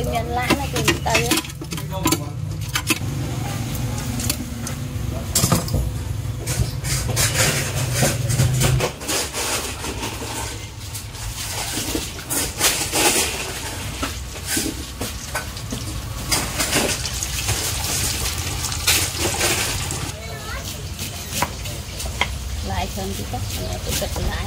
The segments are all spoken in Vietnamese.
មានលុយមានឡានគេទៅ lại hơn chứ chắc là tôi kịch lại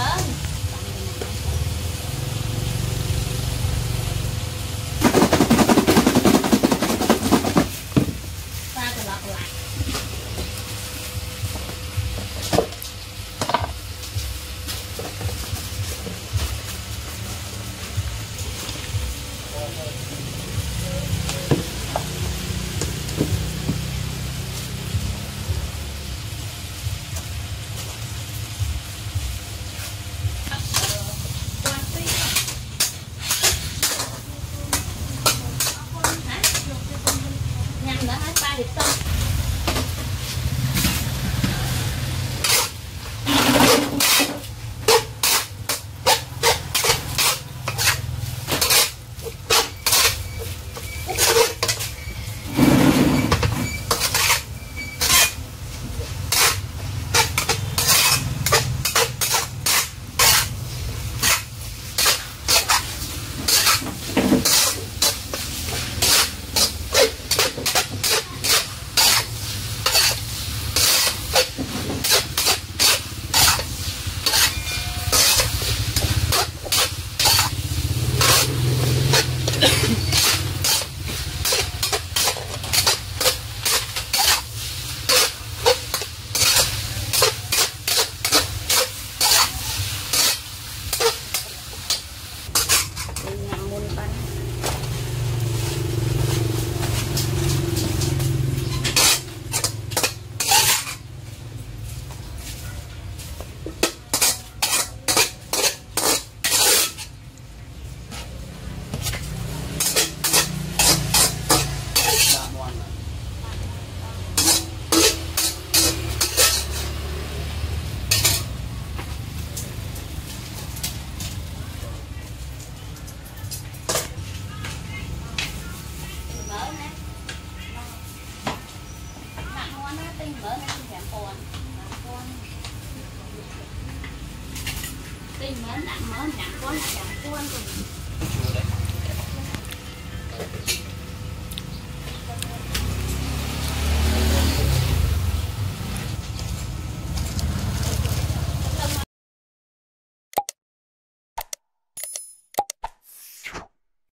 하지만 你们还把你当？Cái mớ nặng mớ nặng quá là chẳng quan.